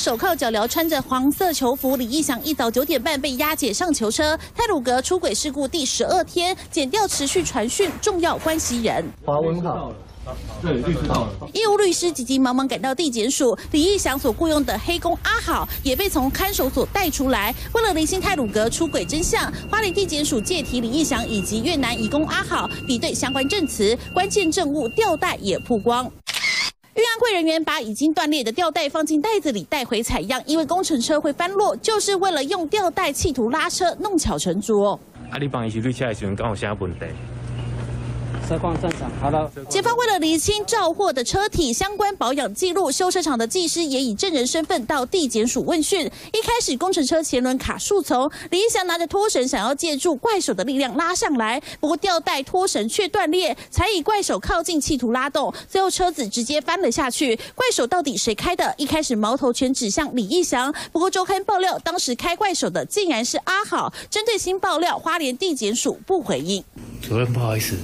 手铐脚镣，穿着黄色囚服，李义祥一早九点半被押解上囚车。泰鲁格出轨事故第十二天，检调持续传讯重要关系人。华文好。对，律师到了。业务律师急急忙忙赶到地检署，李义祥所雇佣的黑工阿好也被从看守所带出来。为了厘清泰鲁格出轨真相，花莲地检署借提李义祥以及越南移工阿好比对相关证词，关键证物吊带也曝光。人员把已经断裂的吊带放进袋子里带回采样，因为工程车会翻落，就是为了用吊带企图拉车，弄巧成拙。啊，你帮伊修理车的时阵，刚好啥问题？车况正常，好的。警方为了厘清肇祸的车体相关保养记录，修车厂的技师也以证人身份到地检署问讯。一开始工程车前轮卡树丛，李义祥拿着拖绳想要借助怪手的力量拉上来，不过吊带拖绳却断裂，才以怪手靠近企图拉动，最后车子直接翻了下去。怪手到底谁开的？一开始矛头全指向李义祥，不过周刊爆料，当时开怪手的竟然是阿好。针对新爆料，花莲地检署不回应。主任，不好意思。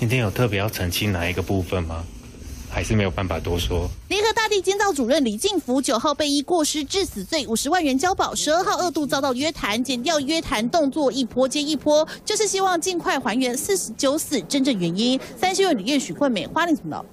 今天有特别要澄清哪一个部分吗？还是没有办法多说？联合大地监造主任李进福九号被依过失致死罪五十万元交保，十二号二度遭到约谈，减掉约谈动作一波接一波，就是希望尽快还原四十九死真正原因。三新闻李燕许惠美花莲报道。